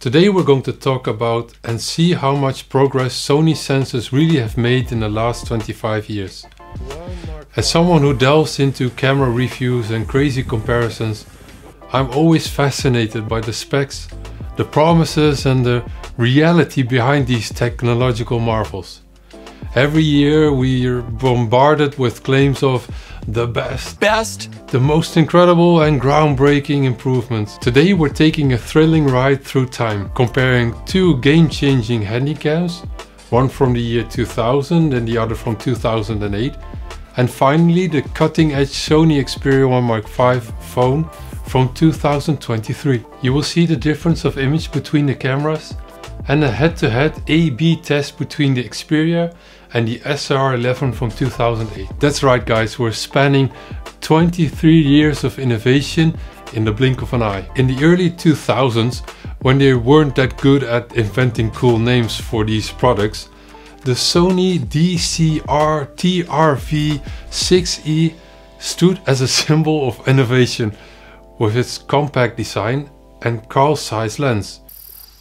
Today we're going to talk about and see how much progress Sony sensors really have made in the last 25 years. As someone who delves into camera reviews and crazy comparisons, I'm always fascinated by the specs, the promises and the reality behind these technological marvels. Every year we are bombarded with claims of the best, Best. the most incredible and groundbreaking improvements. Today we're taking a thrilling ride through time, comparing two game-changing handycams, one from the year 2000 and the other from 2008, and finally the cutting-edge Sony Xperia 1 Mark V phone from 2023. You will see the difference of image between the cameras and a head-to-head A-B test between the Xperia and the SR11 from 2008. That's right guys, we're spanning 23 years of innovation in the blink of an eye. In the early 2000s, when they weren't that good at inventing cool names for these products, the Sony DCR TRV 6E stood as a symbol of innovation with its compact design and Carl Zeiss lens.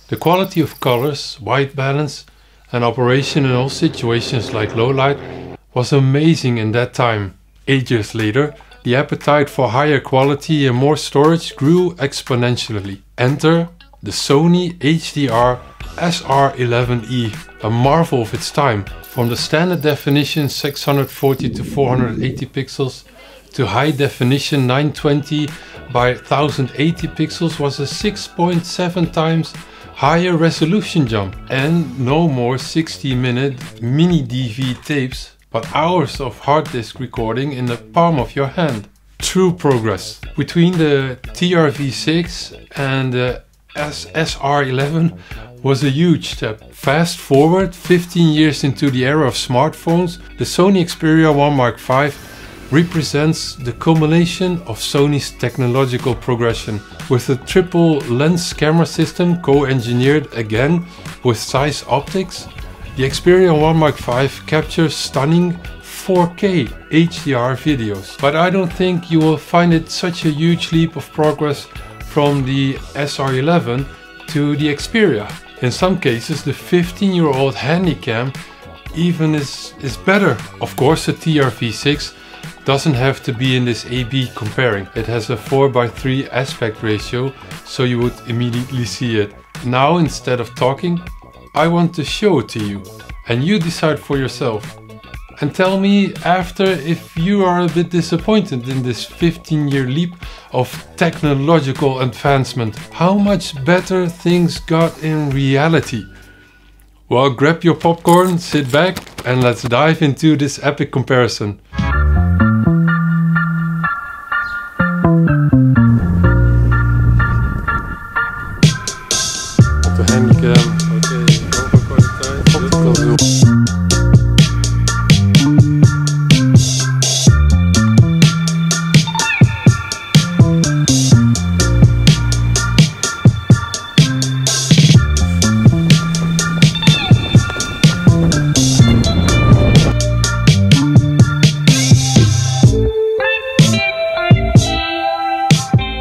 The quality of colors, white balance and operation in all situations like low light was amazing in that time. Ages later, the appetite for higher quality and more storage grew exponentially. Enter the Sony HDR SR11E, a marvel of its time. From the standard definition 640 to 480 pixels to high definition 920 by 1080 pixels was a 6.7 times higher resolution jump and no more 60 minute mini DV tapes but hours of hard disk recording in the palm of your hand. True progress. Between the TRV6 and the SR11 was a huge step. Fast forward 15 years into the era of smartphones, the Sony Xperia 1 Mark V represents the culmination of Sony's technological progression. With a triple lens camera system co-engineered again with Zeiss Optics, the Xperia 1 Mark 5 captures stunning 4K HDR videos. But I don't think you will find it such a huge leap of progress from the SR11 to the Xperia. In some cases the 15 year old Handycam even is, is better. Of course the TRV6 doesn't have to be in this AB comparing. It has a 4x3 aspect ratio, so you would immediately see it. Now, instead of talking, I want to show it to you. And you decide for yourself. And tell me after if you are a bit disappointed in this 15 year leap of technological advancement. How much better things got in reality. Well, grab your popcorn, sit back, and let's dive into this epic comparison.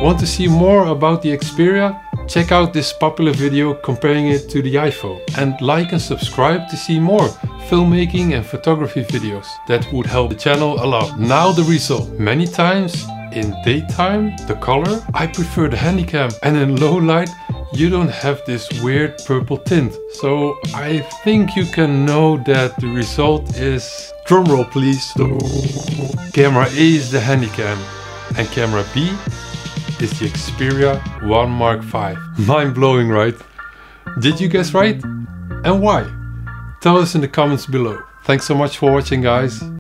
Want to see more about the Xperia? Check out this popular video comparing it to the iPhone. And like and subscribe to see more filmmaking and photography videos. That would help the channel a lot. Now the result. Many times in daytime, the color, I prefer the Handycam. And in low light, you don't have this weird purple tint. So I think you can know that the result is, drumroll please, camera A is the Handycam and camera B is the Xperia 1 Mark V. Mind blowing, right? Did you guess right? And why? Tell us in the comments below. Thanks so much for watching, guys.